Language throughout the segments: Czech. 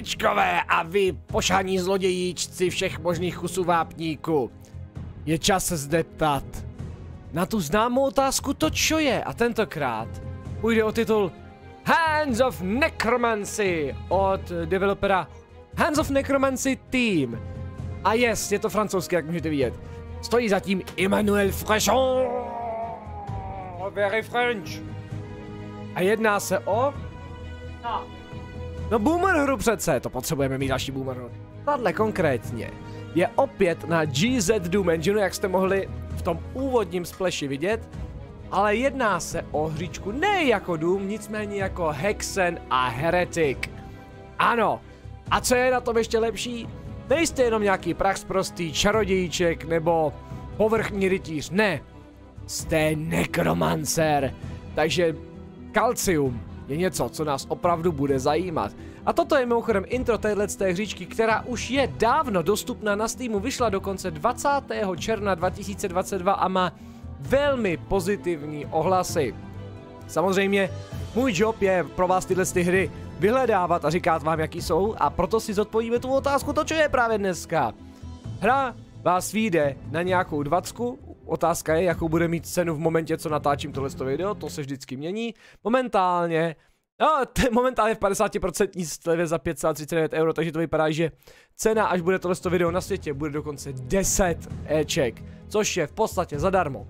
Lidičkové a vy, pošání zlodějíčci všech možných kusů vápníku. Je čas se zdeptat na tu známou otázku to, čo je. A tentokrát půjde o titul Hands of Necromancy od developera Hands of Necromancy Team. A yes, je to francouzský, jak můžete vidět. Stojí zatím Emmanuel Frechon. Very French. A jedná se o... No, no boomer hru přece, to potřebujeme mít další boomer hru. Tahle konkrétně je opět na GZ Doom Engine, jak jste mohli v tom úvodním spleši vidět, ale jedná se o hříčku ne jako Doom, nicméně jako Hexen a Heretic. Ano, a co je na tom ještě lepší? Nejste jenom nějaký prax prostý čarodějíček nebo povrchní rytíř, ne. Jste nekromancer, takže kalcium je něco, co nás opravdu bude zajímat. A toto je mimochodem intro téhle té hříčky, která už je dávno dostupná na Steamu, vyšla dokonce 20. června 2022 a má velmi pozitivní ohlasy. Samozřejmě, můj job je pro vás tyhle ty hry vyhledávat a říkat vám, jaký jsou a proto si zodpovíme tu otázku, to, co je právě dneska. Hra vás vyjde na nějakou dvacku, otázka je, jakou bude mít cenu v momentě, co natáčím tohle video, to se vždycky mění. Momentálně No, to je momentálně v 50% slevě za 539 euro, takže to vypadá, že cena, až bude tohle video na světě, bude dokonce 10 Eček, což je v podstatě zadarmo.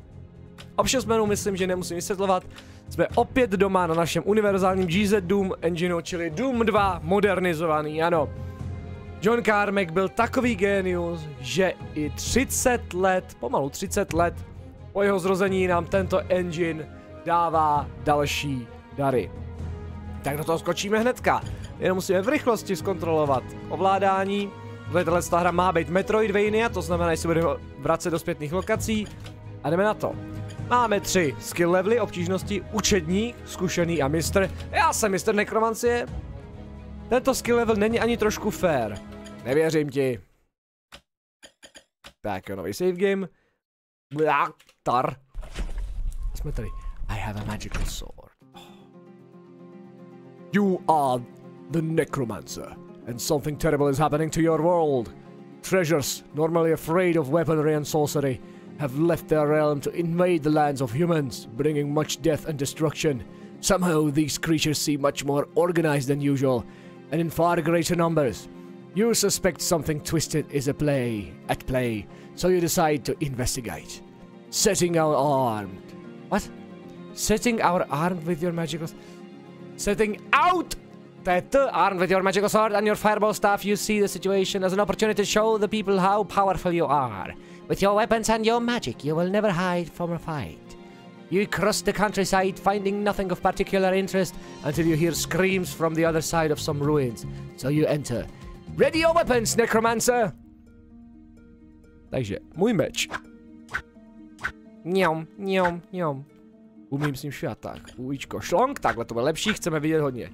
Ovšem jménu myslím, že nemusím vysvětlovat. Jsme opět doma na našem univerzálním GZ Doom engineu, čili Doom 2 modernizovaný, ano. John Carmack byl takový genius, že i 30 let, pomalu 30 let po jeho zrození nám tento engine dává další dary. Tak do toho skočíme hnedka. Jenom musíme v rychlosti zkontrolovat ovládání. Tahle hra má být Metroidvania, to znamená, že se budeme vracet do zpětných lokací. A jdeme na to. Máme tři skill levely obtížnosti, učedník, zkušený a mistr. Já jsem mistr nekromancie. Tento skill level není ani trošku fair. Nevěřím ti. Tak jo, nový save game. Tar. Jsme tady. I have a magical sword. You are the necromancer, and something terrible is happening to your world. Treasures, normally afraid of weaponry and sorcery, have left their realm to invade the lands of humans, bringing much death and destruction. Somehow these creatures seem much more organized than usual, and in far greater numbers. You suspect something twisted is a play at play, so you decide to investigate. Setting our armed. What? Setting our armed with your magical setting out that armed with your magical sword and your fireball staff, you see the situation as an opportunity to show the people how powerful you are. With your weapons and your magic, you will never hide from a fight. You cross the countryside, finding nothing of particular interest until you hear screams from the other side of some ruins. So you enter. Ready your weapons, necromancer! Takže, můj meč. Mňom, mňom, mňom. Umím s ním švát, tak. Ujíčko šlong, takhle to bude lepší, chceme vidět hodně.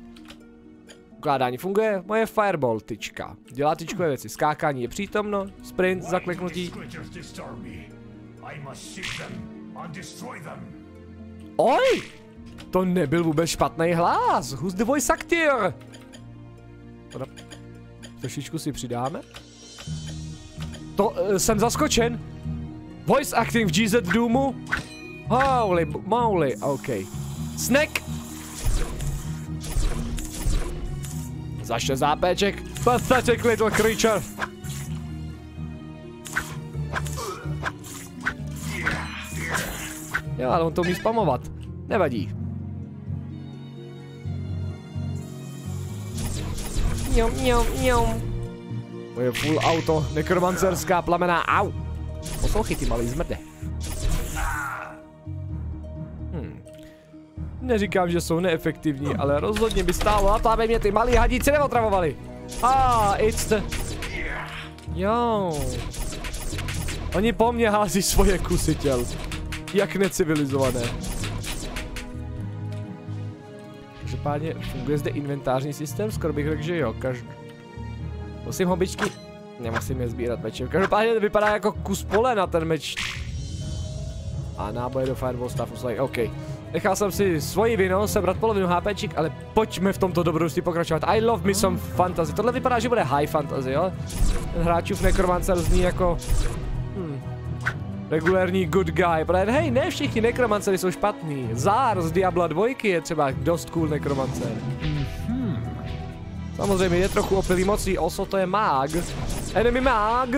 Ukládání funguje, moje fireball tyčka. Dělá tyčkové věci, skákání je přítomno, sprint, zakliknutí. Oj! To nebyl vůbec špatný hlas. Who's the voice actor? Trošičku si přidáme. To, uh, jsem zaskočen. Voice acting v GZ Doomu Holy moly, OK. Snack! Za šest zápéček. Pathetic little creature. Jo, ale on to umí spamovat. Nevadí. Mňom, mňom, mňom. To je full auto, nekromancerská plamená, au. Poslouchej ty malý zmrde. Neříkám, že jsou neefektivní, ale rozhodně by stálo na to, aby mě ty malí hadíci neotravovali. Ah, it's the... Jo. Oni po mně hází svoje kusy těl. Jak necivilizované. Každopádně funguje zde inventářní systém, skoro bych řekl, že jo, každý. Musím hobičky... Nemusím je sbírat mečem. Každopádně to vypadá jako kus pole na ten meč. A náboje do fireball staffu, like, OK. nechal jsem si svoji vinu sebrat polovinu HPček, ale pojďme v tomto dobrodružství pokračovat. I love me some fantasy. Tohle vypadá, že bude high fantasy, jo? Ten hráčův nekromancer zní jako... Regulární good guy, protože hej, ne všichni nekromancery jsou špatný. Zár z Diabla 2 je třeba dost cool nekromancer. Samozřejmě je trochu opilý mocí, oso to je mág. Enemy mág!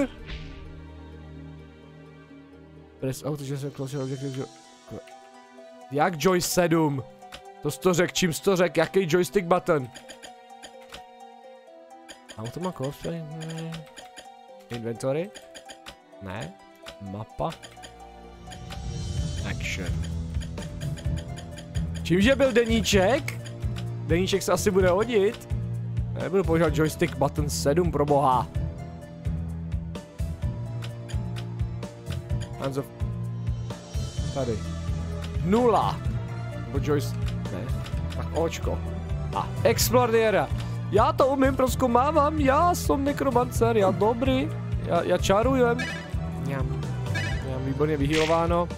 Press out, že se close objective, Jak Joy 7? To jsi to řek, čím jsi to řek, jaký joystick button? Auto má cosplay? Inventory? Ne. Mapa? Action. Čímže byl deníček? Deníček se asi bude hodit. Nebudu používat joystick button 7 pro boha. Hands of... Tady. Nula. Nebo joystick... Ne. Tak očko. A area. Já to umím, proskoumávám, já jsem nekromancer, já dobrý, já, já čarujem. Výborně vyhýlováno.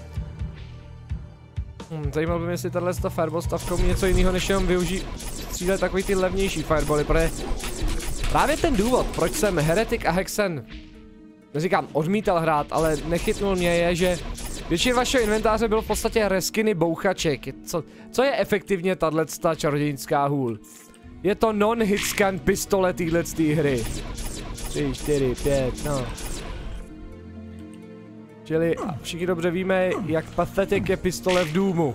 Hm, zajímalo by mě, jestli tahle fireball stavka umí něco jiného, než jenom využít střílet takový ty levnější firebally, protože právě ten důvod, proč jsem Heretic a Hexen, neříkám odmítal hrát, ale nechytnul mě je, že většina vašeho inventáře bylo v podstatě reskiny bouchaček. Co, co je efektivně tahle čarodějnická hůl? Je to non-hit scan pistole téhle hry. 3, 4, 5, no. Čili všichni dobře víme, jak pathetic je pistole v Doomu.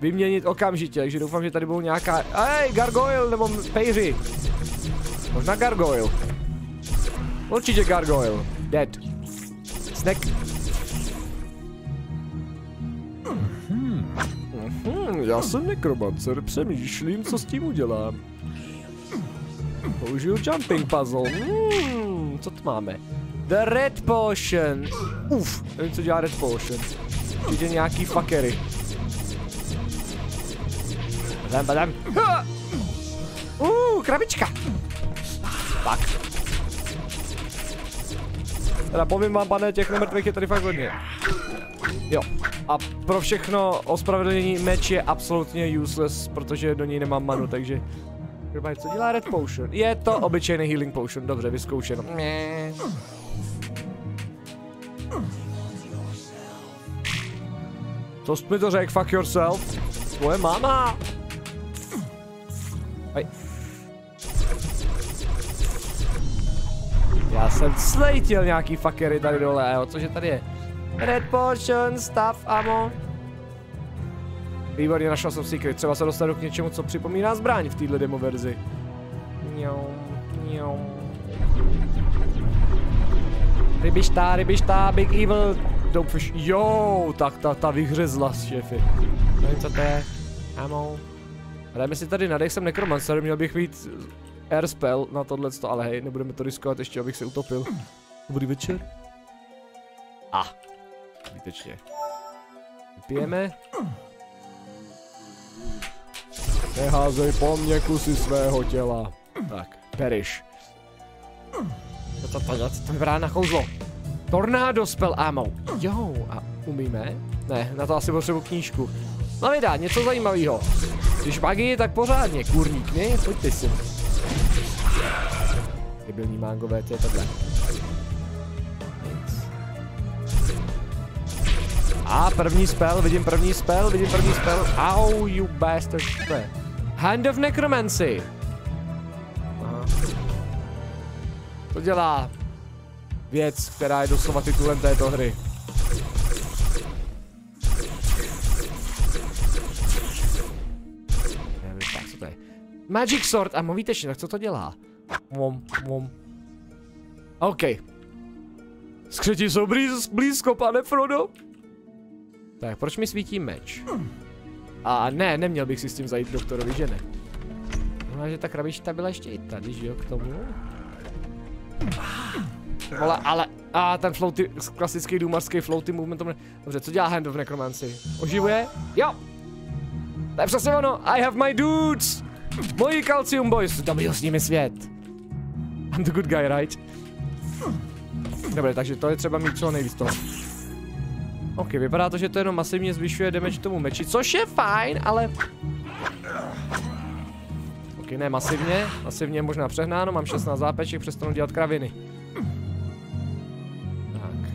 Vyměnit okamžitě, takže doufám, že tady budou nějaká... Hej, gargoyle nebo pejři. Možná gargoyle. Určitě gargoyle. Dead. Snack. Hmm, já jsem nekromancer, přemýšlím, co s tím udělám. Použiju jumping puzzle. Hmm, co tu máme? The red potion. Uf, nevím, co dělá red potion. Určitě nějaký fuckery. Badam, badam. Uh, krabička. Tak. Teda povím vám, pane, těch nemrtvých je tady fakt hodně. Jo. A pro všechno ospravedlnění meč je absolutně useless, protože do něj nemám manu, takže... Co dělá Red Potion? Je to obyčejný healing potion, dobře, vyzkoušeno. To jsi mi to řekl, fuck yourself. Tvoje máma. Aj. Já jsem slejtil nějaký fuckery tady dole, jo, cože tady je? Red potion, stuff, ammo. Výborně, našel jsem secret, třeba se dostanu k něčemu, co připomíná zbraň v této demo verzi. Rybištá, rybištá, big evil, dopefish, jo, tak ta, ta vyhřezla, šéfy. Nevím, co to je. Ammo. Hrajeme si tady na jsem Necromancer, měl bych mít air spell na tohle, ale hej, nebudeme to riskovat ještě, abych se utopil. Dobrý večer. A, ah, výtečně. Pijeme. Neházej po mně kusy svého těla. Tak, periš. To, to, to vypadá na kouzlo. Tornádo spell ammo. Jo, a umíme? Ne, na to asi potřebuji knížku. No vydá, něco zajímavého. Když magii, tak pořádně, kurník, ne? Pojďte si. Debilní mángové, to je tohle. A první spell, vidím první spell, vidím první spell. Au, you bastard. Hand of Necromancy. To dělá věc, která je doslova titulem této hry. Magic Sword a výtečně, tak co to dělá? Mom, mom. OK. Skřeti jsou blíz, blízko, pane Frodo. Tak, proč mi svítí meč? A ne, neměl bych si s tím zajít doktorovi, že ne? No, že ta krabička byla ještě i tady, že jo, k tomu. Ale, ale, a ten floaty, klasický důmarský floaty movement, dobře, co dělá Hand of Necromancy? Oživuje? Jo! To je přesně ono, I have my dudes! Moji Calcium Boys, dobil s nimi svět. I'm the good guy, right? Dobře, takže to je třeba mít co nejvíc toho. Ok, vypadá to, že to jenom masivně zvyšuje damage tomu meči, což je fajn, ale... Ok, ne masivně, masivně možná přehnáno, mám 16 zápeček, přestanu dělat kraviny. Tak.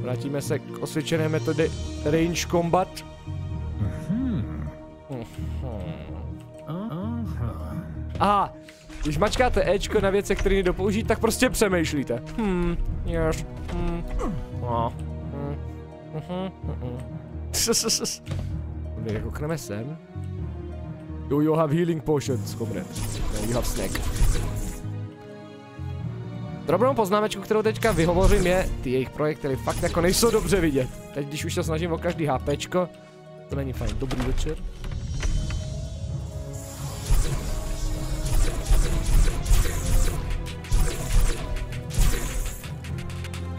Vrátíme se k osvědčené metody range combat. Mhm. Aha, když mačkáte Ečko na věce, které jdou použít, tak prostě přemýšlíte. Hmm, yes, hmm, no, hmm, mhm, mhm. Jako kneme sem. Do you have healing potions, comrade? No, you have snack. Drobnou poznámečku, kterou teďka vyhovořím je, ty jejich projekty fakt jako nejsou dobře vidět. Teď, když už se snažím o každý HPčko, to není fajn. Dobrý večer.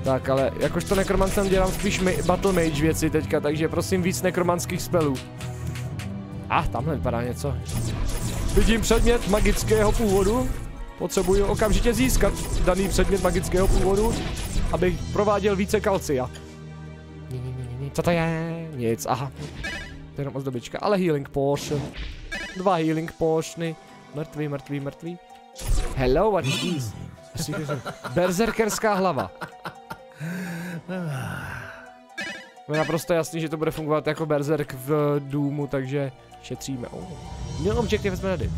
Tak, ale jakožto nekromancem dělám spíš Battle Mage věci teďka, takže prosím víc nekromanských spelů. A, ah, tamhle vypadá něco. Vidím předmět magického původu. Potřebuji okamžitě získat daný předmět magického původu, abych prováděl více kalcia. Co to je? Nic, aha. To je jenom ozdobička, ale healing potion. Dva healing potiony. Mrtvý, mrtvý, mrtvý. Hello, what is this? Berserkerská hlava. Je naprosto jasný, že to bude fungovat jako Berserk v Doomu, takže šetříme. Oh. New objective jsme ready.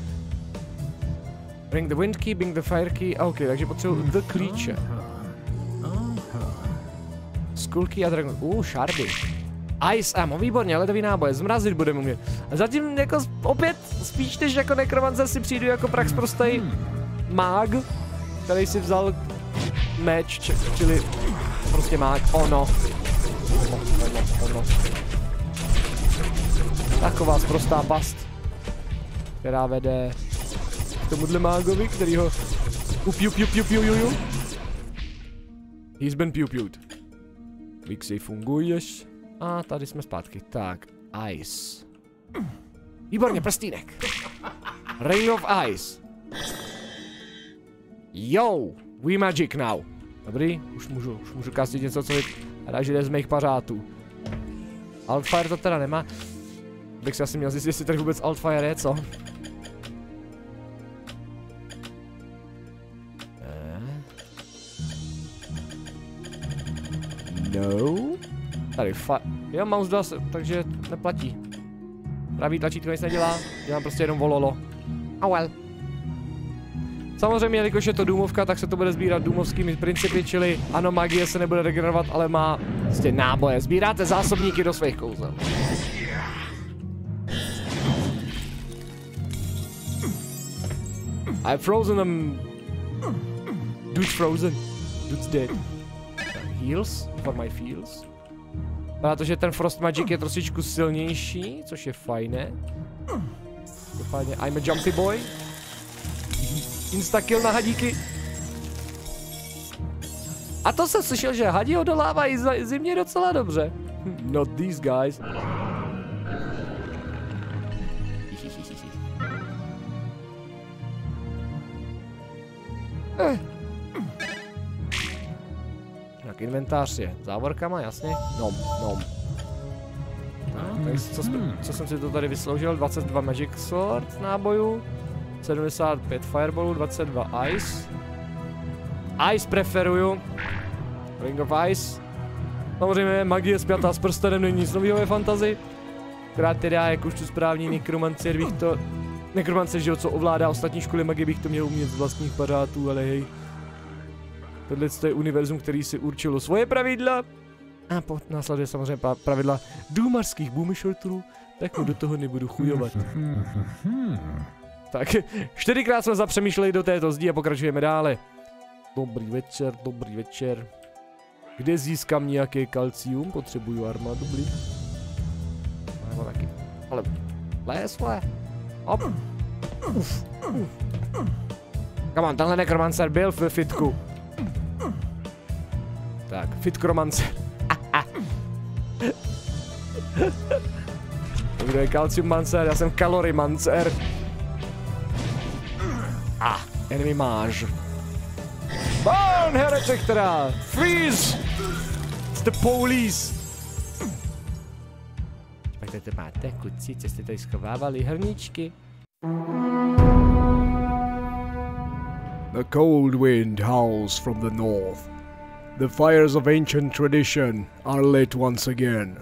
Bring the wind key, bring the fire key. OK, takže potřebuji the klíče. Skull key a dragon. Uh, shardy. Ice ammo, výborně, ledový náboje, zmrazit budeme umět. A zatím jako opět spíš než jako nekromancer si přijdu jako prax prostej mág, který si vzal meč, čili prostě mág, ono. Ono, ono, ono. Taková sprostá past, která vede k tomuhle mágovi, který ho upiu, piu, piu, piu, piu. He's been piu, piu. Vixi, funguješ? A tady jsme zpátky. Tak, ice. Výborně, prstínek. Ring of ice. Yo, we magic now. Dobrý, už můžu, už můžu kastit něco, co vypadá, že jde z mých pařátů. Altfire to teda nemá. Bych si asi měl zjistit, jestli tady vůbec Altfire je, co? No. Tady fa... Jo, mouse dal takže neplatí. Pravý tlačítko nic nedělá, dělám prostě jenom vololo. A oh well. Samozřejmě, jelikož je to důmovka, tak se to bude sbírat důmovskými principy, čili ano, magie se nebude regenerovat, ale má prostě náboje. Sbíráte zásobníky do svých kouzel. I frozen them. Dude's frozen. Dude's dead. Heals for my feels. Protože ten Frost Magic je trošičku silnější, což je fajné. Fajně, I'm a jumpy boy. Instakill na hadíky. A to jsem slyšel, že hadi odolávají zimě docela dobře. Not these guys. Inventář je závorkama, jasně. Nom, nom. Tak, co, jsme, co jsem si to tady vysloužil? 22 Magic Sword nábojů. 75 Fireballů, 22 Ice. Ice preferuju. Ring of Ice. Samozřejmě magie spjatá s prstenem není nic nového ve fantazi. Krát teda, jak už tu správný nekromancer bych to... Nekromancer, že jo, co ovládá ostatní školy magie, bych to měl umět z vlastních pařátů, ale hej. Tohle je univerzum, který si určilo svoje pravidla. A po následuje samozřejmě pravidla důmarských boomy tak mu do toho nebudu chujovat. Tak, čtyřikrát jsme zapřemýšleli do této zdi a pokračujeme dále. Dobrý večer, dobrý večer. Kde získám nějaké kalcium? Potřebuju armádu, blíž. Nebo taky. Ale, les, vole. Hop. Uf. Uf. Come on, tenhle nekromancer byl v fitku. Tak, fitkromancer. Kdo je kalcium mancer? Já jsem kalorimancer. Ah, enemy máž. Burn, heretic teda! Freeze! It's the police! Tak tady to máte, kluci, co jste tady schovávali, hrníčky? The cold wind howls from the north. The fires of ancient tradition are lit once again.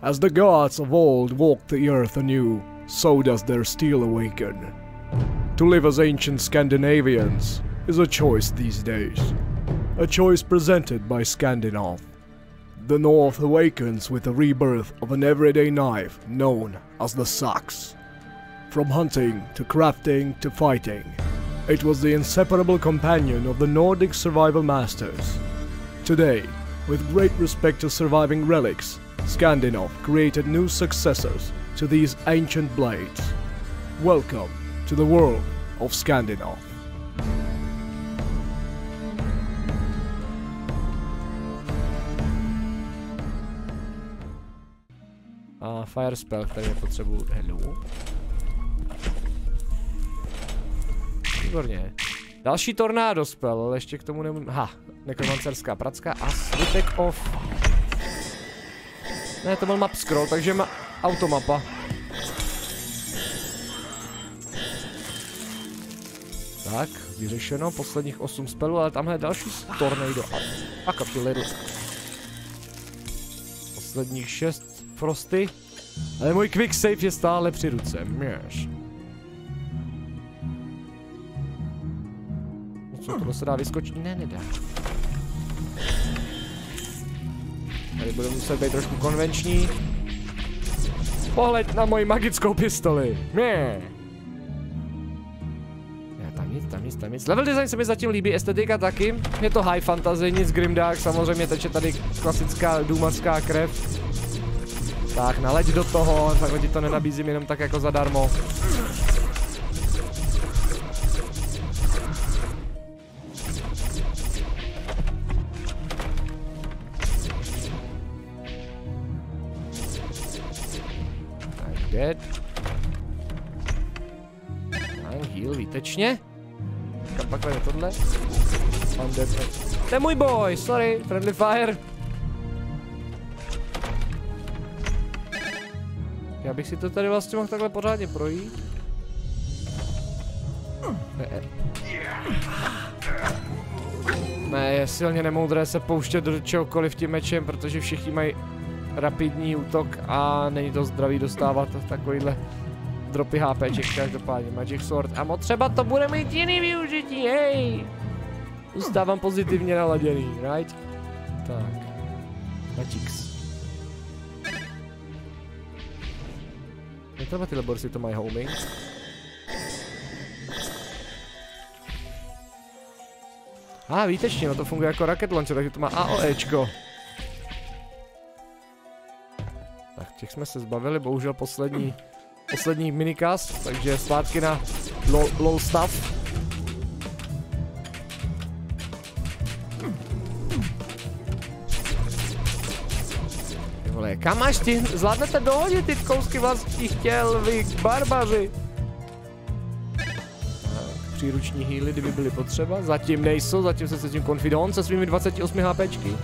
As the gods of old walk the earth anew, so does their steel awaken. To live as ancient Scandinavians is a choice these days. A choice presented by Scandinav. The North awakens with the rebirth of an everyday knife known as the sax. From hunting to crafting to fighting, it was the inseparable companion of the Nordic survival masters. Today, with great respect to surviving relics, Scandinav created new successors to these ancient blades. Welcome to the world of Scandinav. A fire spell, který nepotřebuju. Hello. Výborně. Další tornádo spell, ale ještě k tomu nemůžu... Ha, nekromancerská pracka a svitek off. Ne, to byl map scroll, takže ma automapa. Tak, vyřešeno, posledních 8 spelů, ale tamhle další tornado. A kapy little. Posledních 6 frosty. Ale můj quick save je stále při ruce, měš. Co, tohle se dá vyskočit? Ne, nedá. Tady budu muset být trošku konvenční. Pohled na moji magickou pistoli. Ne, tam nic, tam nic, tam nic. Level design se mi zatím líbí, estetika taky. Je to high fantasy, nic grimdark, samozřejmě teče tady klasická důmařská krev. Tak, naleď do toho, takhle ti to nenabízím jenom tak jako zadarmo. Výtečně. Kam pak je tohle? To je můj boj, sorry, friendly fire. Já bych si to tady vlastně mohl takhle pořádně projít. Ne, ne, je silně nemoudré se pouštět do čehokoliv tím mečem, protože všichni mají rapidní útok a není to zdravý dostávat takovýhle dropy HPček každopádně. Magic Sword. A třeba to bude mít jiný využití, hej! Zůstávám pozitivně naladěný, right? Tak. Magics. Jak třeba tyhle borsy to mají homing? A ah, výtečně, no to funguje jako rocket launcher, takže to má AOEčko. Tak těch jsme se zbavili, bohužel poslední, poslední minicast, takže zpátky na low, low stav. Vole, kam máš ty? Zvládnete dohodit ty kousky vlastních těl, vy barbaři. Příruční healy, kdyby byly potřeba. Zatím nejsou, zatím se cítím confident se svými 28 HPčky.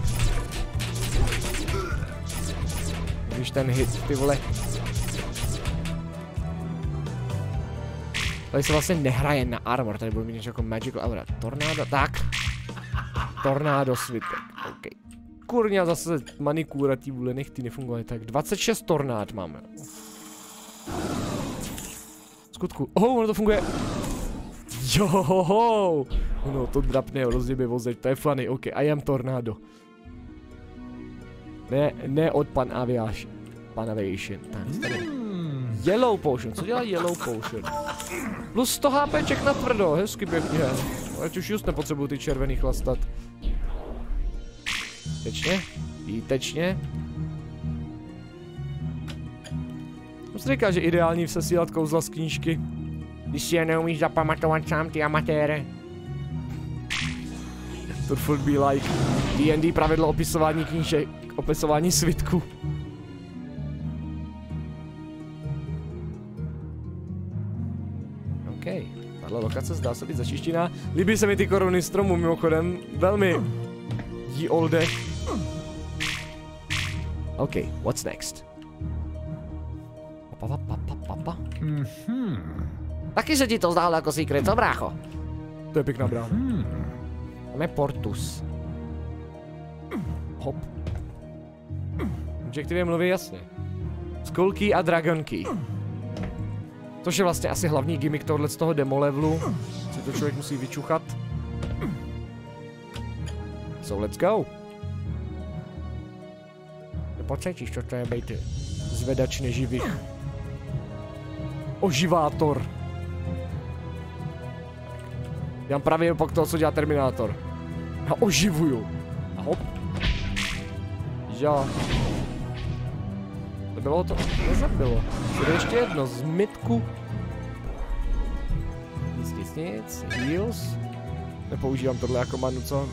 Když ten hit, ty vole. Tady se vlastně nehraje na armor, tady budu mít něco jako magical aura. Tornádo, tak. Tornádo svitek, OK kurňa zase manikúra, tí vůle nechty nefungovaly. Tak 26 tornád máme. Skutku. Oh, ono to funguje. Jo, no to drapne, rozděbě vozet, to je funny, ok, I am tornado. Ne, ne od pan Aviation. Pan Aviation. Tak, Yellow potion, co dělá yellow potion? Plus 100 HPček na tvrdo, hezky pěkně. Ať už just nepotřebuju ty červený chlastat. Výtečně. Výtečně. Musím říkat, že ideální sesílat kouzla z knížky. Když si je neumíš zapamatovat sám ty amatére. To furt be like D&D pravidlo opisování knížek, opisování svitku. Lokace zdá se být začištěná. Líbí se mi ty koruny stromů mimochodem, velmi ye olde. OK, what's next? Pa, pa, pa, pa, pa, pa. Taky se ti to zdálo jako secret, co brácho? To je pěkná brána. Máme Portus. Hop. Objektivy mluví jasně. Skulky a Dragonky. Což je vlastně asi hlavní gimmick tohle z toho demo levelu. Si to člověk musí vyčuchat. So let's go. Pocítíš, co to je být zvedač neživých. Oživátor. Já mám právě opak toho, co dělá Terminátor. Já oživuju. A hop. Jo. To bylo to? Nezabilo. To ještě jedno, zmytku. Nic, nic, nic. Heals. Nepoužívám tohle jako manu, co?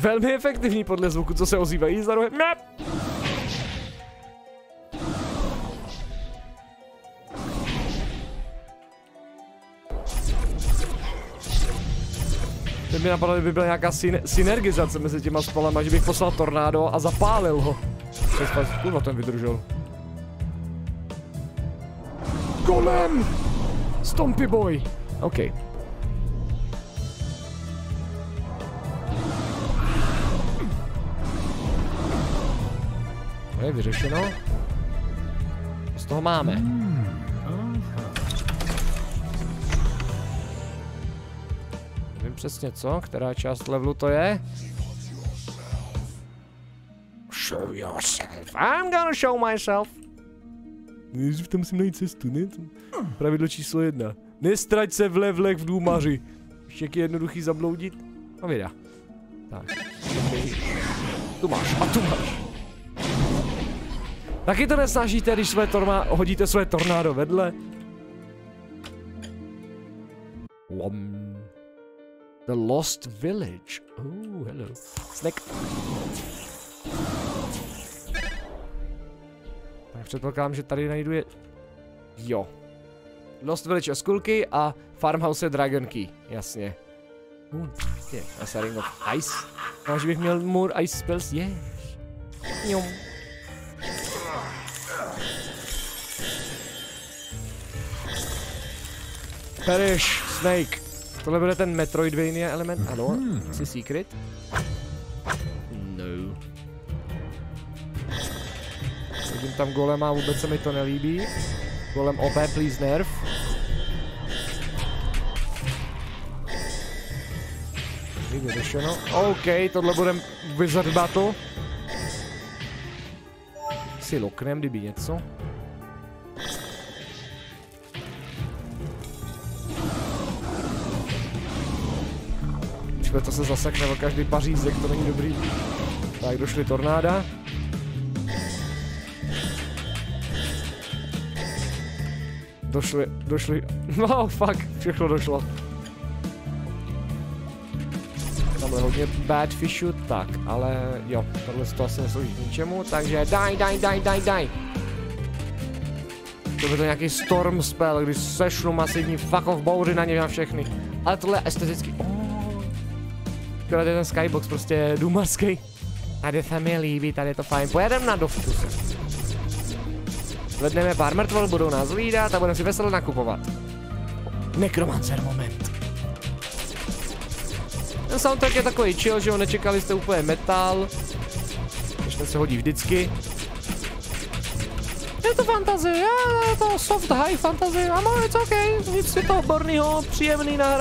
Velmi efektivní podle zvuku, co se ozývají za rohem. Mi napadlo, kdyby byla nějaká syne synergizace mezi těma spolama, že bych poslal tornádo a zapálil ho. Přespas, kurva ten vydržel. Golem! Stompy boy! OK. To je vyřešeno. Z toho máme? Nevím přesně co, která část levelu to je. Show yourself. I'm gonna show myself. Nejdřív tam musím najít cestu, ne? Pravidlo číslo jedna. Nestrať se v levlech v důmaři. Víš, jak je jednoduchý zabloudit? No vida. Tak. Tu máš, a tu máš. Taky to nesnažíte, když své torma hodíte své tornádo vedle? Lom. The Lost Village. Oh, hello. Snack. Tak předpokládám, že tady najdu je... Jo. Lost Village je skulky a Farmhouse je Dragon Key. Jasně. Uh, je, a Ring of Ice. No, že bych měl more ice spells, yes. Njom. Perish, Snake. Tohle bude ten Metroidvania element, ano. Jsi secret? No. Vidím tam golema, vůbec se mi to nelíbí. Golem OP, please nerf. Vyřešeno. OK, tohle bude Wizard Battle. Si loknem, kdyby něco. To se zasekne o každý pařízek, to není dobrý. Tak, došly tornáda. Došli, došli, no fuck, všechno došlo. Tam hodně bad fishu, tak, ale jo, tohle to asi neslouží k ničemu, takže daj, daj, daj, daj, daj. To by to nějaký storm spell, když sešlu masivní fuck off bouři na ně na všechny. Ale tohle je esteticky, oh, Akorát je ten skybox prostě důmarský. Tady se mi líbí, tady je to fajn. Pojedeme na dovču. Zvedneme pár mrtvol, budou nás hlídat a budeme si veselé nakupovat. Necromancer moment. Ten soundtrack je takový chill, že ho nečekali jste úplně metal. Když se hodí vždycky. Je to fantazie, je to soft high fantazie, ano, je to OK, nic je to odborného, příjemný na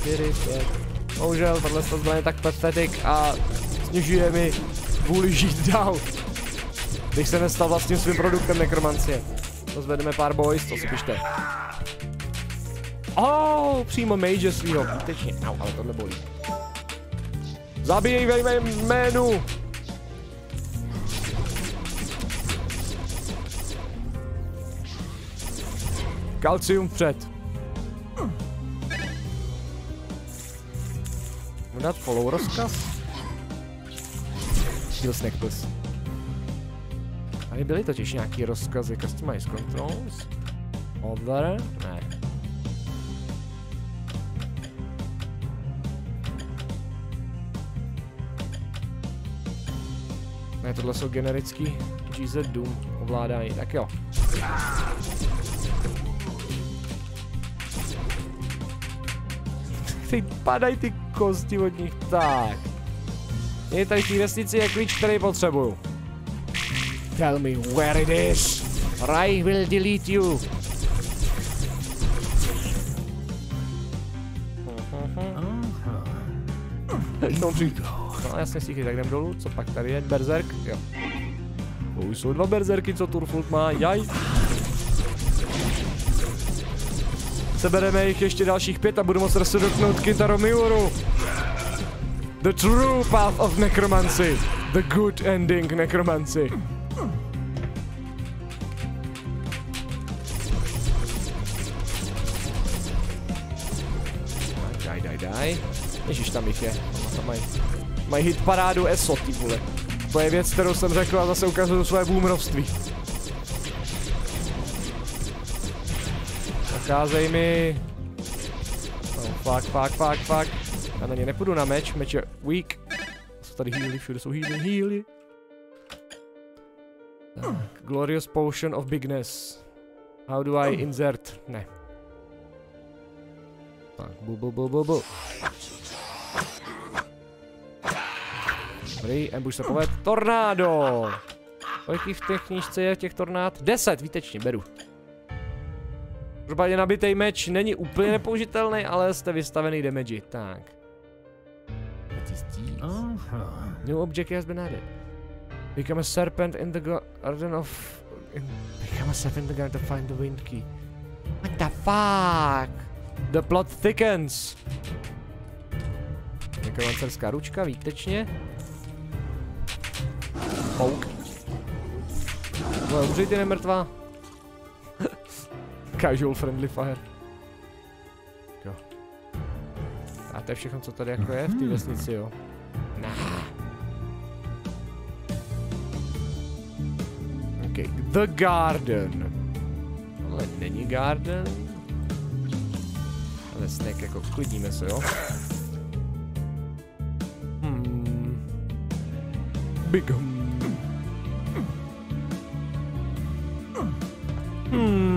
4, 5. Bohužel, tohle to zbraně tak pathetic a snižuje mi vůli žít dál. Když se nestal vlastním svým produktem nekromancie. Pozvedeme pár boys, to si pište. Oh, přímo mage svýho, výtečně. Au, ale tohle bolí. Zabíjej ve jménu! Kalcium vpřed. Dát follow rozkaz? Heals necklace. Tady byly totiž nějaký rozkazy. Customize controls. Other? Ne. Ne, tohle jsou generický GZ Doom ovládání. Tak jo. Ty padají ty kosti od nich. Tak. Je tady v té vesnici je klíč, který potřebuju. Tell me where it is. Or I will delete you. No, no jasně stíchy, tak jdem dolů, co pak tady je, berserk, jo. To už jsou dva berzerky, co Turfult má, jaj. Sebereme jich ještě dalších pět a budu moct se dotknout Kintaro Miuru. The true path of necromancy. The good ending necromancy. Daj, daj, daj. Ježiš, tam jich je. Mají, mají hit parádu ESO, ty vole. To je věc, kterou jsem řekl a zase ukazuju své boomerovství. Zakázej mi. No, fuck, fuck, fuck, fuck. Já na ně nepůjdu na meč, meč je weak. Jsou tady healy, všude jsou healy, healy. Tak, glorious potion of bigness. How do I insert? Ne. Tak, bu, bu, bu, bu, bu. Dobrý, ambush se poved. Tornádo! Kolik v té knížce je těch tornád? 10, výtečně, beru. Každopádně nabitý meč není úplně nepoužitelný, ale jste vystavený damage. Tak. New object has been added. Become a serpent in the garden of... In, become a serpent in the garden to find the wind key. What the fuck? The plot thickens. Nekromancerská ručka, výtečně. Pouk. No, umřej ty nemrtvá. Casual friendly fire. Jo. A to je všechno, co tady jako je v té vesnici, jo. Nah. Okay, The Garden. Ale není Garden. Ale snack jako klidníme se, jo. Hmm. Big hmm. Hmm.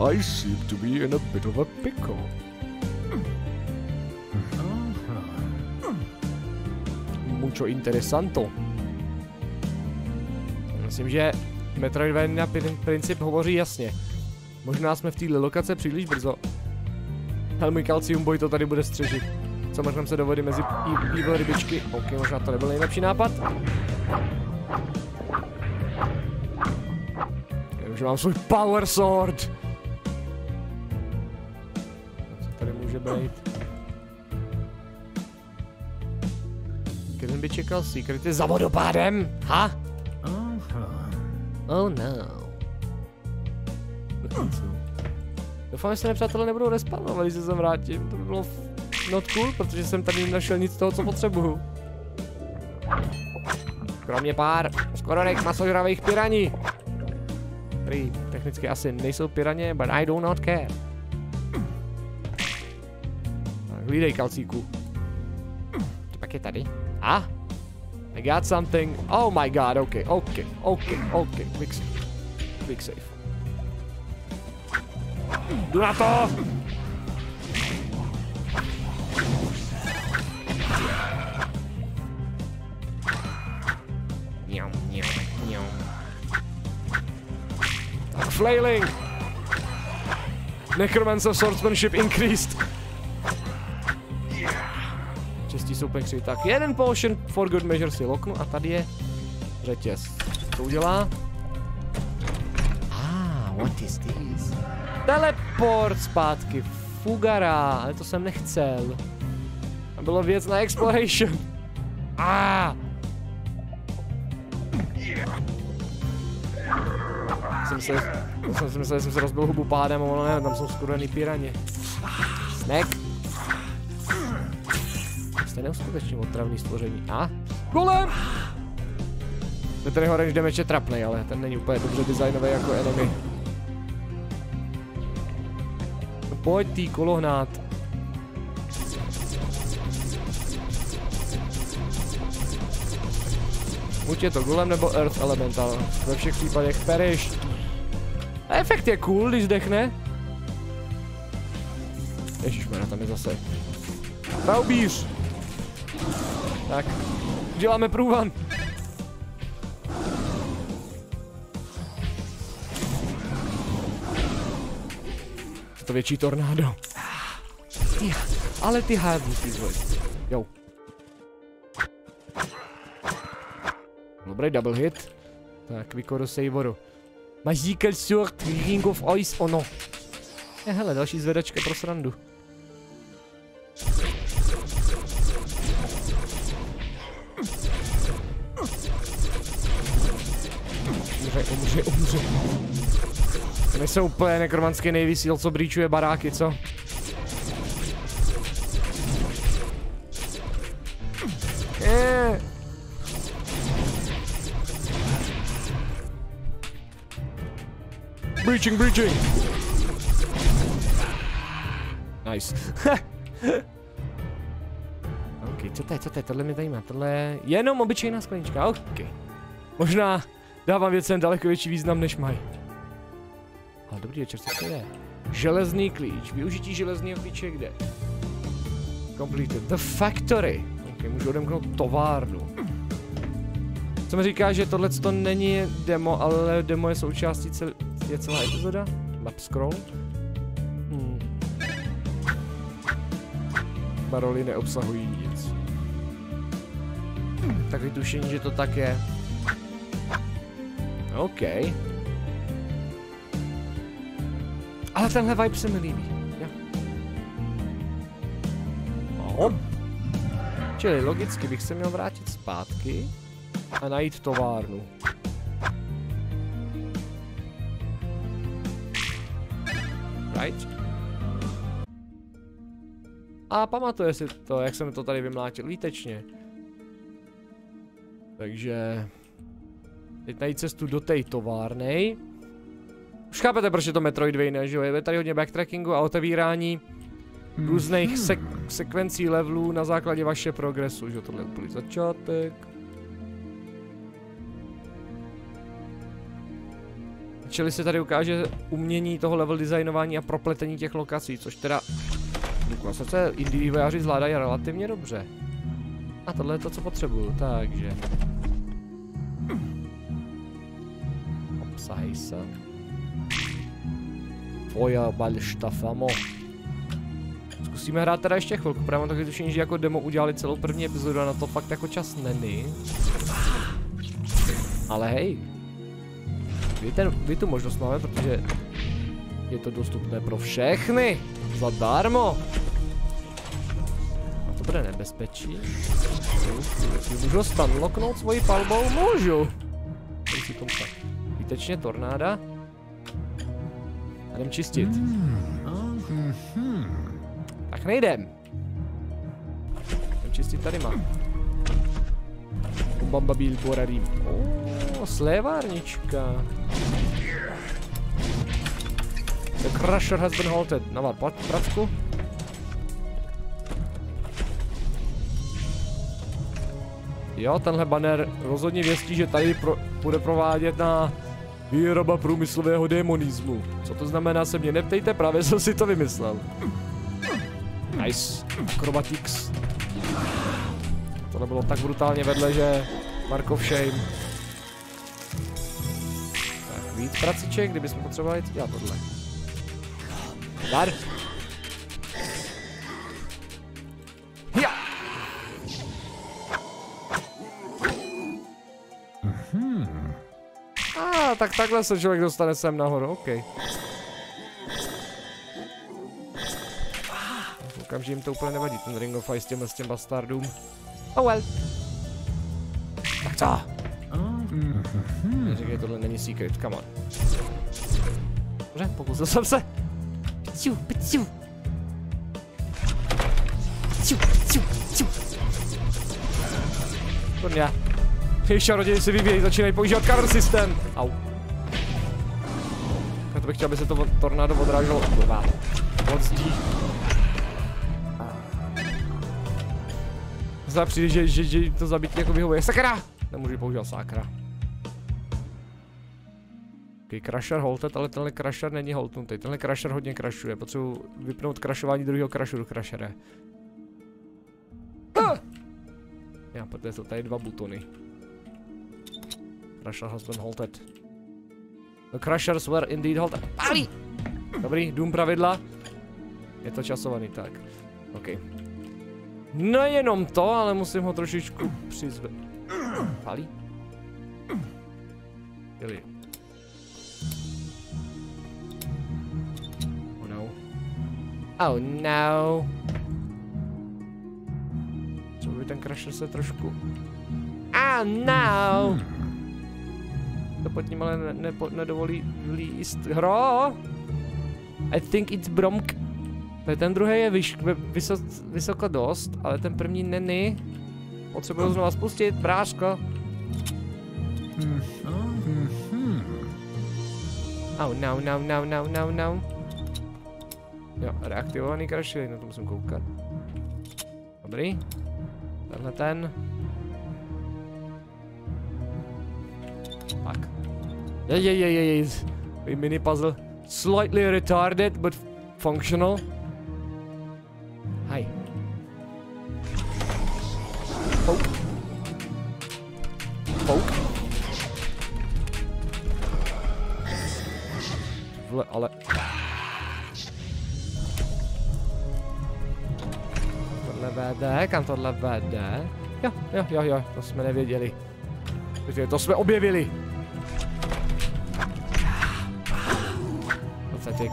I seem to be in a bit of a pickle. Mucho interesanto. Myslím, že Metroidvania princip hovoří jasně. Možná jsme v téhle lokace příliš brzo. Ale můj kalcium boj to tady bude střežit. Co možná se dovodit mezi evil rybičky? Ok, možná to nebyl nejlepší nápad. Já už mám svůj power sword. Čekal secrety za vodopádem? Ha? Oh no. Doufám, že se nepřátelé nebudou respawnovat, když se sem vrátím. To by bylo not cool, protože jsem tady nenašel nic z toho, co potřebuju. Kromě pár skoro masožravých piraní. Který technicky asi nejsou piraně, but I do not care. Hlídej kalcíku. To pak je tady. A? I got something. Oh my god, okay, okay, okay, okay. Quick save. Quick save. Jdu na to! Mňau, mňau, mňau. Tak, flailing! Necromancer swordsmanship increased. Čestí jsou pekři. Tak, jeden potion for good measure si loknu a tady je řetěz. Co udělá? Ah, what is this? Teleport zpátky. Fugara, ale to jsem nechcel. A bylo věc na exploration. Ah! Jsem se, jsem si myslel, že jsem se rozbil hubu pádem, ale ne, tam jsou skurvený piraně. Snack. Jste neuskutečně otravný stvoření. A? Golem! Ten Orange Damage je trapný, ale ten není úplně dobře designový jako enemy. No pojď tý kolohnát. Buď je to Golem nebo Earth Elemental. Ve všech případech periš. A efekt je cool, když zdechne. Ježišmarja, tam je zase. Raubíř! Tak, děláme průvan. To větší tornádo. Ty, ale ty hádníky zvoj. Jo. Dobrý double hit. Tak, Viko do Savoru. Magical Sword, Ring of Ice, ono. Je, hele, další zvedačka pro srandu. Umře, umře, umře. To jsou úplně nekromanský nejvysíl, co brýčuje baráky, co? Breaching, breaching! Nice. ok, co to je, co to je, tohle mi zajímá, tohle je jenom obyčejná sklenička, ok. Možná dávám věcem daleko větší význam, než mají. Ale dobrý večer, co to je? Železný klíč, využití železného klíče kde? Completed. The factory. Ok, můžu odemknout továrnu. Co mi říká, že tohle to není demo, ale demo je součástí celé, je celá epizoda? Map scroll? Hmm. Baroly neobsahují nic. Takový tušení, že to tak je. OK. Ale tenhle vibe se mi líbí. Jo. No. Čili logicky bych se měl vrátit zpátky a najít továrnu. Right? A pamatuje si to, jak jsem to tady vymlátil výtečně. Takže... Teď najít cestu do té továrny. Už chápete, proč je to Metroidvania, že jo? Je tady hodně backtrackingu a otevírání různých sek sekvencí levelů na základě vaše progresu, že tohle je úplný začátek. Čili se tady ukáže umění toho level designování a propletení těch lokací, což teda se indie zvládají relativně dobře. A tohle je to, co potřebuju, takže... Obsahej se. Oja, balštafamo. Zkusíme hrát teda ještě chvilku, právě taky tušení, že jako demo udělali celou první epizodu a na to fakt jako čas není. Ale hej, vy, ten, vy tu možnost máme, protože je to dostupné pro všechny. Zadarmo. A to bude nebezpečí. Můžu stunlocknout svoji palbou? Můžu. si Výtečně tornáda. Jdem čistit. Tak nejdem. Jdem čistit tady mám. Bambabil Borarim. Oh, slévárnička. The crusher has been halted. Navar, pracku. Jo, tenhle banner rozhodně věstí, že tady pro, bude provádět na výroba průmyslového demonismu. Co to znamená, se mě neptejte, právě jsem si to vymyslel. Nice. Acrobatics. Tohle bylo tak brutálně vedle, že Markov shame. Tak, víc praciček, kdybychom potřebovali, dělat tohle. Dar. Tak takhle se člověk dostane sem nahoru, OK. Koukám, že jim to úplně nevadí, ten Ring of Ice těm s těm bastardům. Oh well. Tak co? Neříkej, tohle není secret, come on. Dobře, pokusil jsem se. Pciu, pciu. Pciu, pciu, pciu. Kurňa. Jejich čaroději si vyvíjí, začínají používat cover systém. Au. To bych chtěl, aby se to tornádo odráželo. Kurva. Od zdí. Zda přijde, že, že, že to zabití jako vyhovuje. Sakra! Nemůžu používat sakra. Okay, crusher holted, ale tenhle crusher není holtnutý. Tenhle crusher hodně crashuje. Potřebuji vypnout crashování druhého crusheru crushere. Já, protože jsou tady dva butony. Crusher has been halted. The crushers were indeed halted. Pálí! Dobrý, dům pravidla. Je to časovaný, tak. OK. Nejenom to, ale musím ho trošičku přizve... Pálí? Jeli. Oh no. Oh no. Co by ten crusher se trošku... Oh no! To pod ním ale ne, ne, nedovolí líst. Hro! I think it's Bromk. Ten druhý je vyš, vyso, vysoko dost, ale ten první není. Potřebuji znovu spustit, bráško. Oh no, no, no, no, no, no. Jo, reaktivovaný crashy, na to musím koukat. Dobrý. Tenhle ten. Jej, jej, jej, jej. Mini puzzle. Slightly retarded, but functional. Hi. Poke. Poke. Vle, ale... Tohle vede, kam tohle vede? Jo, jo, jo, jo, to jsme nevěděli. To jsme objevili. Pathetic.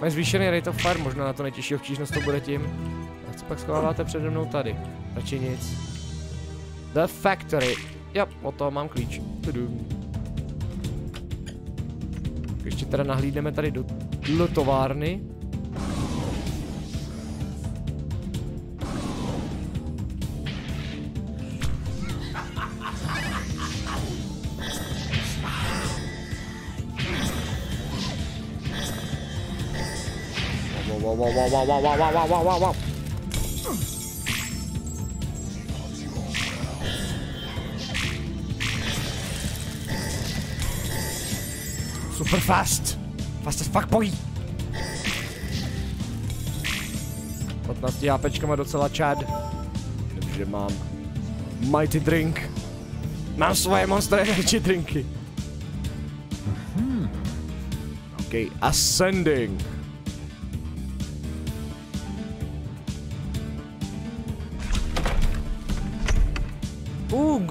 Mají zvýšený rate of fire, možná na to nejtěžší obtížnost to bude tím. A co pak schováváte přede mnou tady? Radši nic. The Factory. Jo, o to mám klíč. Tudum. Ještě teda nahlídneme tady do, do továrny. Wow, wow, wow, wow, wow, wow, wow, wow, wow, wow. Super fast. Fast as fuck, boy. 15 HPčkama docela čad. Takže mám Mighty Drink. Mám svoje Monster Energy drinky. OK, Ascending.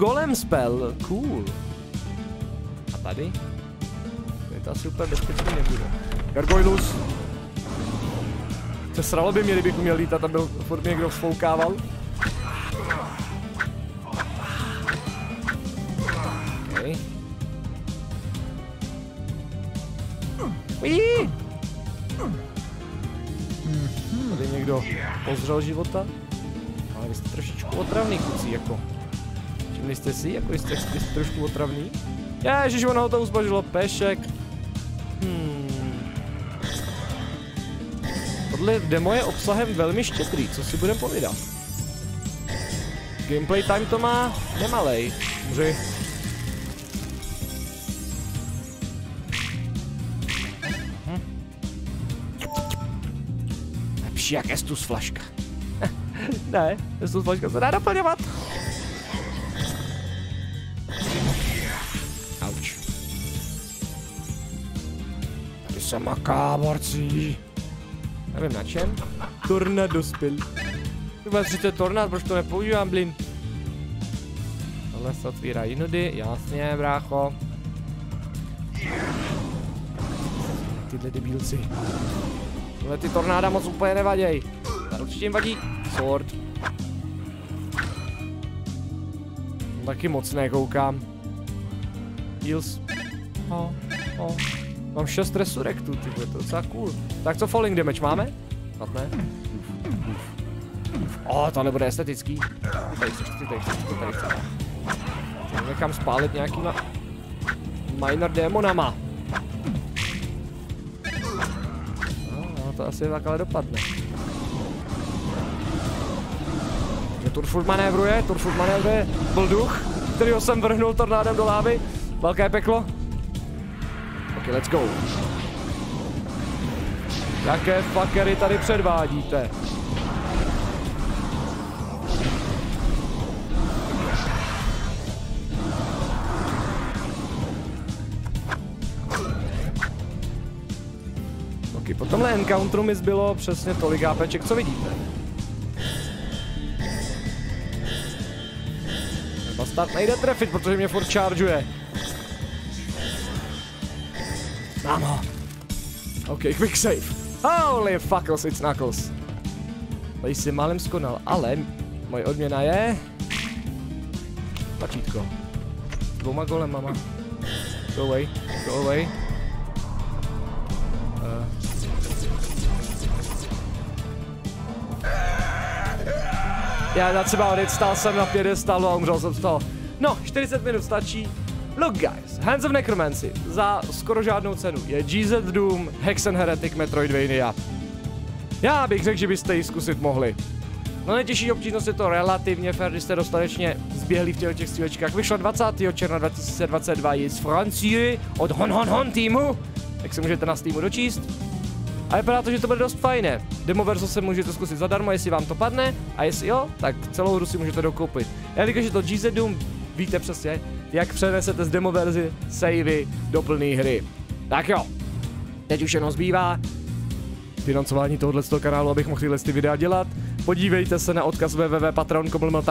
Golem spell, cool. A tady? To je to asi úplně bezpečný nebude. Gargoylus. Se sralo by mě, kdybych uměl lítat a byl furt mě někdo sfoukával. Okay. Tady někdo pozřel života. Ale vy jste trošičku otravný kluci, jako. Všimli jste si, jako jste, jste trošku otravný? Ježiš, ono to uzbažilo pešek. Hmm. Tohle demo je obsahem velmi štědrý, co si budem povídat. Gameplay time to má nemalej. Může... Hm. Lepší jak Estus flaška. ne, Estus flaška se dá doplňovat. Se maká, borci. Nevím na čem. Tornado spil. Vůbec, že to je tornado, proč to nepoužívám, blin? Tohle se otvírá jinudy, jasně, brácho. Tyhle debílci. Tohle ty tornáda moc úplně nevaděj. A určitě jim vadí sword. Taky moc nekoukám. Heals. Oh, oh. Mám 6 resurrectů, ty to je docela cool. Tak co falling damage máme? Snad ne? O, tohle bude estetický. Ty tady chceš, ty tady chceš, ty tady chceš. Nechám spálit nějakýma minor démonama. No, no, to asi takhle dopadne. Že Turfurt manévruje, Turfurt manévruje, byl duch, kterýho jsem vrhnul tornádem do lávy. Velké peklo. Ok, let's go. Jaké fuckery tady předvádíte? Ok, po tomhle encounteru mi zbylo přesně tolik APček, co vidíte. Bastard nejde trefit, protože mě furt chargeuje. OK, quick save. Holy fuckles, it's Knuckles. Tady si málem skonal, ale moje odměna je... Pačítko. Dvouma golem, mama. Go away, go away. Uh. Já about it, stál jsem na pědestalu a umřel jsem z toho. No, 40 minut stačí. Look guys, Hands of Necromancy za skoro žádnou cenu je GZ Doom, Hexen Heretic Metroidvania. Já bych řekl, že byste ji zkusit mohli. No nejtěžší obtížnost je to relativně fair, když jste dostatečně zběhli v těch, střílečkách. Vyšlo 20. června 2022 je z Francie od Hon Hon Hon týmu, jak se můžete na Steamu dočíst. A vypadá to, že to bude dost fajné. Demo verzo se můžete zkusit zadarmo, jestli vám to padne, a jestli jo, tak celou hru si můžete dokoupit. Já že to GZ Doom víte přesně, jak přenesete z demo verzi savey do plné hry. Tak jo, teď už jenom zbývá financování tohoto kanálu, abych mohl tyhle ty videa dělat. Podívejte se na odkaz www.patreon.com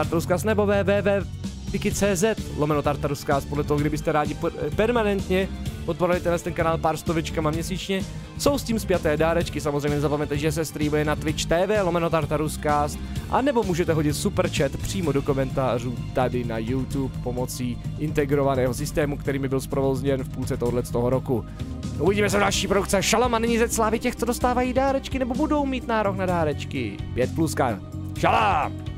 nebo www.wiki.cz lomeno Tartaruskas, podle toho, kdybyste rádi permanentně podporovali ten kanál pár stovičkama měsíčně. Jsou s tím zpěté dárečky, samozřejmě nezapomeňte, že se streamuje na Twitch TV, lomeno Tartaruskast, a nebo můžete hodit super chat přímo do komentářů tady na YouTube pomocí integrovaného systému, který mi byl zprovozněn v půlce tohoto toho roku. Uvidíme se v další produkce. A není ze slávy těch, co dostávají dárečky nebo budou mít nárok na dárečky. 5 pluska. Šalom!